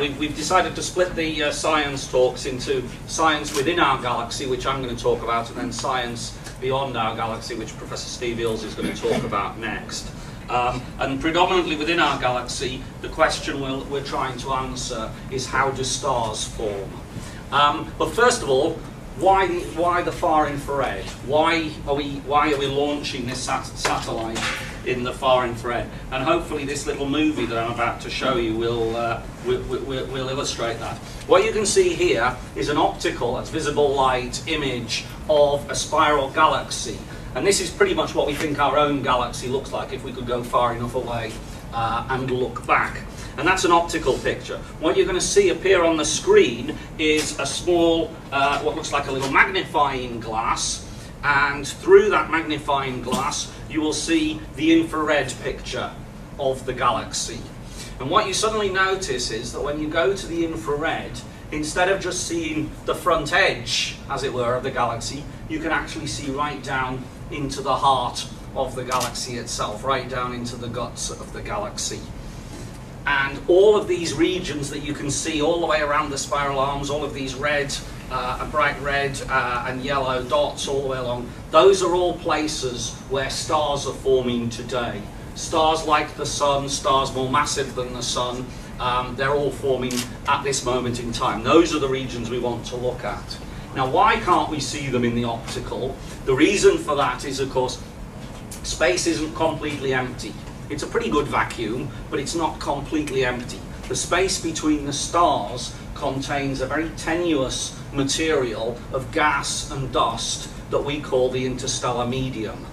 we've, we've decided to split the uh, science talks into science within our galaxy, which I'm going to talk about, and then science beyond our galaxy, which Professor Steve Eales is going to talk about next. Um, and predominantly within our galaxy, the question we'll, we're trying to answer is how do stars form? Um, but first of all, why the, why the far infrared? Why are we, why are we launching this sat satellite in the far infrared? And hopefully this little movie that I'm about to show you will, uh, will, will, will illustrate that. What you can see here is an optical, that's visible light, image of a spiral galaxy. And this is pretty much what we think our own galaxy looks like if we could go far enough away uh, and look back. And that's an optical picture. What you're going to see appear on the screen is a small, uh, what looks like a little magnifying glass. And through that magnifying glass, you will see the infrared picture of the galaxy. And what you suddenly notice is that when you go to the infrared, instead of just seeing the front edge, as it were, of the galaxy, you can actually see right down into the heart of the galaxy itself, right down into the guts of the galaxy. And all of these regions that you can see all the way around the spiral arms, all of these red, uh, bright red uh, and yellow dots all the way along, those are all places where stars are forming today. Stars like the Sun, stars more massive than the Sun, um, they're all forming at this moment in time. Those are the regions we want to look at. Now, why can't we see them in the optical? The reason for that is, of course, space isn't completely empty. It's a pretty good vacuum, but it's not completely empty. The space between the stars contains a very tenuous material of gas and dust that we call the interstellar medium.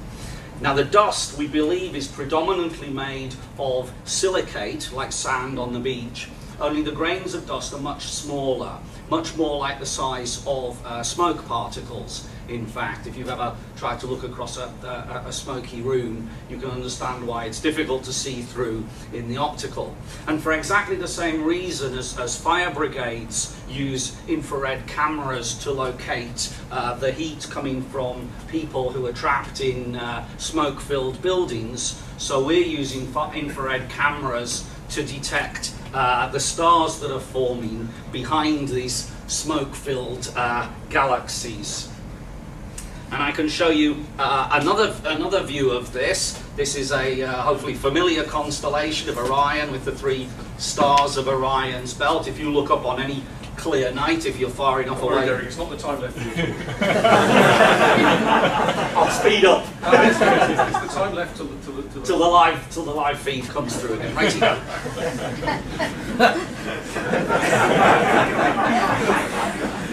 Now the dust, we believe, is predominantly made of silicate, like sand on the beach, only the grains of dust are much smaller, much more like the size of uh, smoke particles. In fact, if you've ever tried to look across a, a, a, smoky room, you can understand why it's difficult to see through in the optical. And for exactly the same reason as, as fire brigades use infrared cameras to locate uh, the heat coming from people who are trapped in uh, smoke-filled buildings, so we're using infrared cameras to detect uh, the stars that are forming behind these smoke-filled uh, galaxies. And I can show you uh, another, another view of this. This is a uh, hopefully familiar constellation of Orion with the three stars of Orion's belt. If you look up on any clear night if you're far enough away. Derek, it's not the time left for you. I'll speed up. No, it's, it's, the time left till the, till the, till the, till the live till the live feed comes through again. Right you go.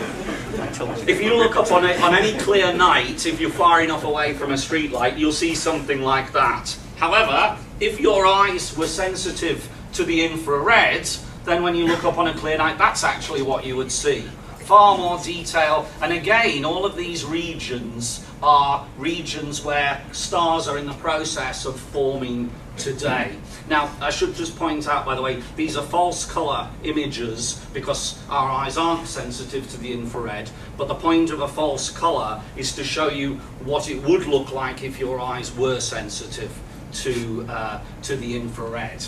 if you look up on, a, on any clear night, if you're far enough away from a street light, you'll see something like that. However, if your eyes were sensitive to the infrared, then when you look up on a clear night, that's actually what you would see. Far more detail, and again, all of these regions are regions where stars are in the process of forming today. Now, I should just point out, by the way, these are false colour images because our eyes aren't sensitive to the infrared, but the point of a false colour is to show you what it would look like if your eyes were sensitive to, uh, to the infrared.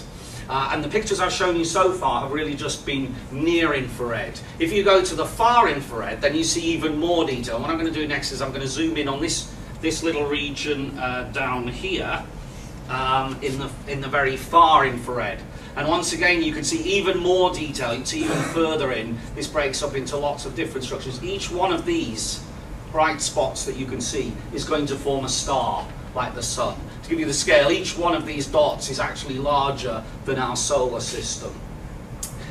Uh, and the pictures I've shown you so far have really just been near infrared. If you go to the far infrared, then you see even more detail. what I'm going to do next is I'm going to zoom in on this, this little region uh, down here um, in, the, in the very far infrared. And once again, you can see even more detail. You can see even further in. This breaks up into lots of different structures. Each one of these bright spots that you can see is going to form a star like the sun. To give you the scale, each one of these dots is actually larger than our solar system.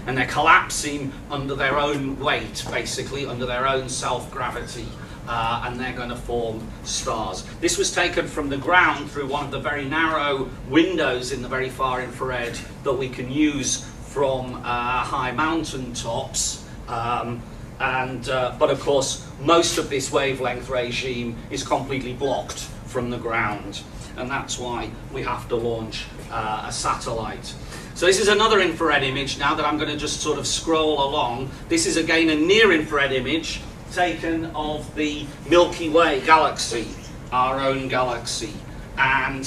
And they're collapsing under their own weight, basically, under their own self-gravity. Uh, and they're going to form stars. This was taken from the ground through one of the very narrow windows in the very far infrared that we can use from uh, high mountain tops. Um, and, uh, but of course, most of this wavelength regime is completely blocked from the ground. And that's why we have to launch uh, a satellite. So this is another infrared image now that I'm going to just sort of scroll along. This is again a near infrared image taken of the Milky Way galaxy, our own galaxy. And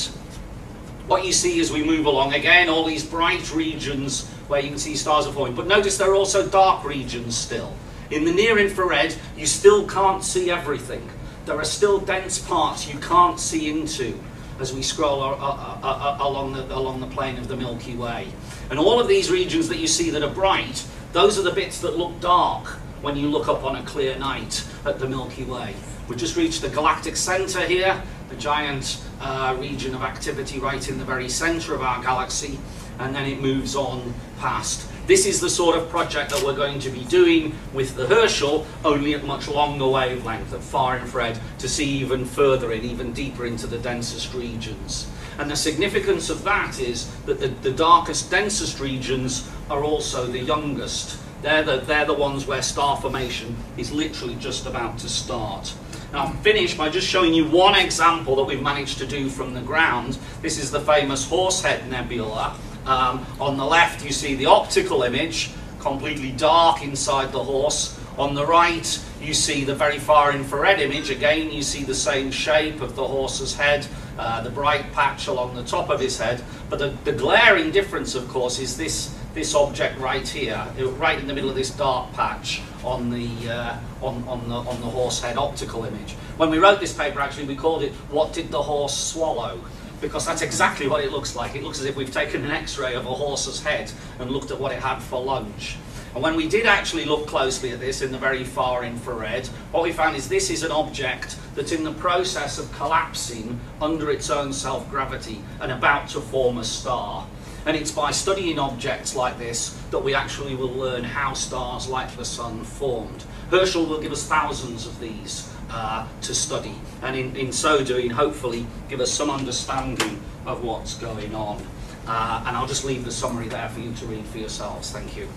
what you see as we move along, again, all these bright regions where you can see stars are forming. But notice there are also dark regions still. In the near infrared, you still can't see everything. There are still dense parts you can't see into as we scroll along the, along the plane of the Milky Way. And all of these regions that you see that are bright, those are the bits that look dark when you look up on a clear night at the Milky Way. We've just reached the galactic center here, the giant uh, region of activity right in the very center of our galaxy, and then it moves on past. This is the sort of project that we're going to be doing with the Herschel, only at much longer wavelength, at far infrared, to see even further in, even deeper into the densest regions. And the significance of that is that the, the darkest, densest regions are also the youngest. They're the, they're the ones where star formation is literally just about to start. Now I'll finish by just showing you one example that we've managed to do from the ground. This is the famous Horsehead Nebula. Um, on the left you see the optical image, completely dark inside the horse. On the right you see the very far infrared image. Again you see the same shape of the horse's head, uh, the bright patch along the top of his head. But the, the glaring difference of course is this this object right here, right in the middle of this dark patch on the, uh, on, on, the, on the horse head optical image. When we wrote this paper, actually, we called it What Did the Horse Swallow? Because that's exactly what it looks like. It looks as if we've taken an x-ray of a horse's head and looked at what it had for lunch. And when we did actually look closely at this in the very far infrared, what we found is this is an object that's in the process of collapsing under its own self-gravity and about to form a star. And it's by studying objects like this that we actually will learn how stars like the Sun formed. Herschel will give us thousands of these uh, to study, and in, in so doing, hopefully, give us some understanding of what's going on. Uh, and I'll just leave the summary there for you to read for yourselves. Thank you.